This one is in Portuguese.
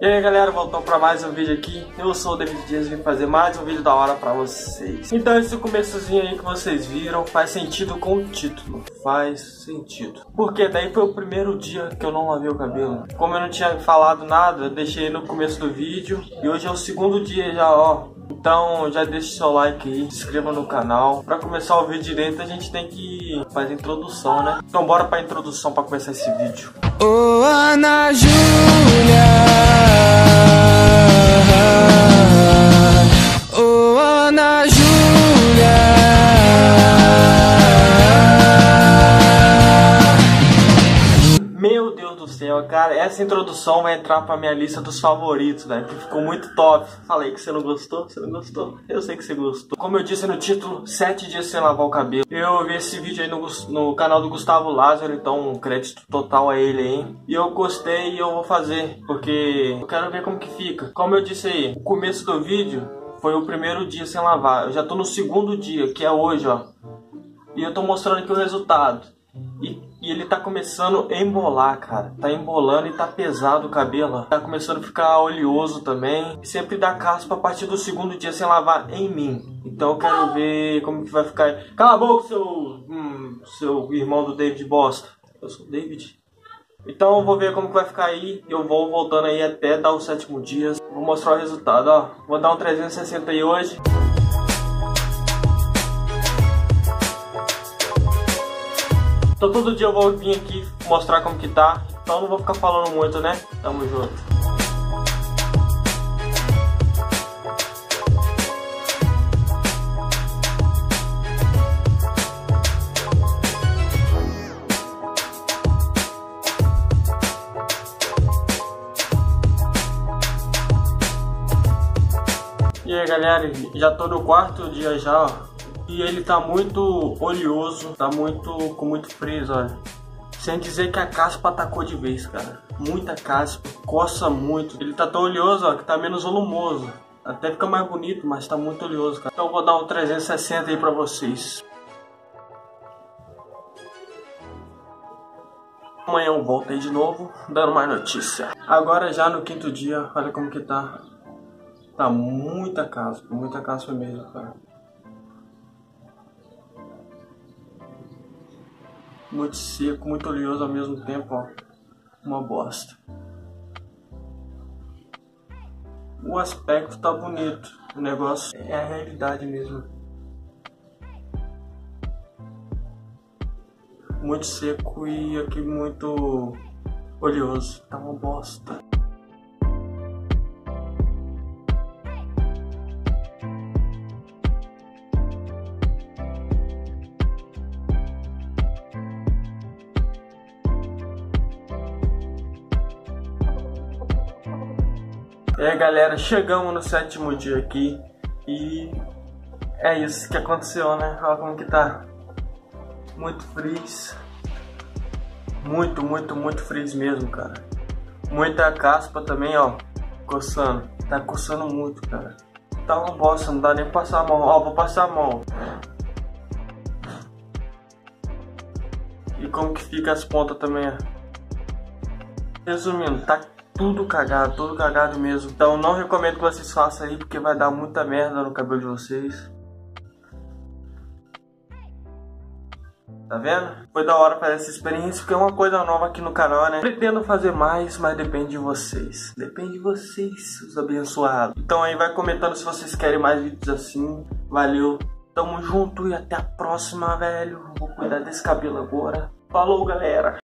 E aí galera, voltou para mais um vídeo aqui. Eu sou o David Dias e vim fazer mais um vídeo da hora pra vocês. Então esse começozinho aí que vocês viram faz sentido com o título. Faz sentido. Porque daí foi o primeiro dia que eu não lavei o cabelo. Como eu não tinha falado nada, eu deixei no começo do vídeo. E hoje é o segundo dia já, ó. Então já deixe seu like aí, se inscreva no canal. Para começar o vídeo direito a gente tem que fazer a introdução, né? Então bora para a introdução para começar esse vídeo. Ô Ana Júlia Cara, essa introdução vai entrar pra minha lista dos favoritos, né? Que ficou muito top. Falei que você não gostou, você não gostou. Eu sei que você gostou. Como eu disse no título, 7 dias sem lavar o cabelo. Eu vi esse vídeo aí no, no canal do Gustavo Lázaro, então um crédito total a ele aí. E eu gostei e eu vou fazer, porque eu quero ver como que fica. Como eu disse aí, o começo do vídeo foi o primeiro dia sem lavar. Eu já tô no segundo dia, que é hoje, ó. E eu tô mostrando aqui o resultado. E ele tá começando a embolar, cara. Tá embolando e tá pesado o cabelo. Tá começando a ficar oleoso também. Sempre dá caspa a partir do segundo dia sem lavar em mim. Então eu quero ver como que vai ficar. Cala a boca, seu, hum, seu irmão do David Bosta. Eu sou o David. Então eu vou ver como que vai ficar aí. Eu vou voltando aí até dar o sétimo dia. Vou mostrar o resultado, ó. Vou dar um 360 aí hoje. Então todo dia eu vou vir aqui mostrar como que tá. Então não vou ficar falando muito, né? Tamo junto. E aí galera, já tô no quarto dia já, ó. E ele tá muito oleoso, tá muito com muito frizz, olha. Sem dizer que a caspa atacou de vez, cara. Muita caspa, coça muito. Ele tá tão oleoso, ó, que tá menos volumoso. Até fica mais bonito, mas tá muito oleoso, cara. Então eu vou dar um 360 aí pra vocês. Amanhã eu volto aí de novo, dando mais notícia. Agora já no quinto dia, olha como que tá. Tá muita caspa, muita caspa mesmo, cara. Muito seco, muito oleoso ao mesmo tempo, ó. Uma bosta. O aspecto tá bonito, o negócio é a realidade mesmo. Muito seco e aqui muito oleoso, tá uma bosta. É galera, chegamos no sétimo dia aqui e é isso que aconteceu, né? Olha como que tá. Muito frizz. Muito, muito, muito frizz mesmo, cara. Muita caspa também, ó. Coçando. Tá coçando muito, cara. Tá uma bosta, não dá nem pra passar a mão. Ó, vou passar a mão. E como que fica as pontas também, ó. Resumindo, tá tudo cagado, tudo cagado mesmo. Então não recomendo que vocês façam aí, porque vai dar muita merda no cabelo de vocês. Tá vendo? Foi da hora fazer essa experiência, porque é uma coisa nova aqui no canal, né? Pretendo fazer mais, mas depende de vocês. Depende de vocês, os abençoados. Então aí vai comentando se vocês querem mais vídeos assim. Valeu. Tamo junto e até a próxima, velho. Vou cuidar desse cabelo agora. Falou, galera.